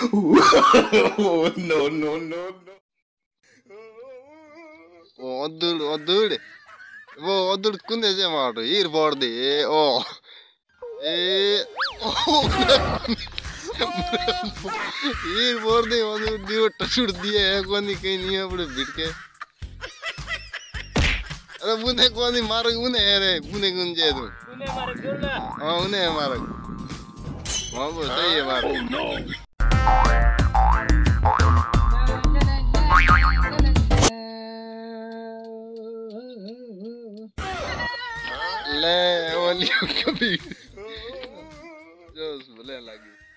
no, no, no, no. O odur odur. Wo odur kunde je maru ir bordi o. E ir bordi odur dio टसुड़ दिए है कोनी कहीं नहीं है बड़े के अरे बुने कोनी मारो उन्हें है रे बुने गुंजे तू? तूने मारे बोलना। हाँ उन्हें है मारो। हाँ वो सही है मारो man. What you can be. Just man like this.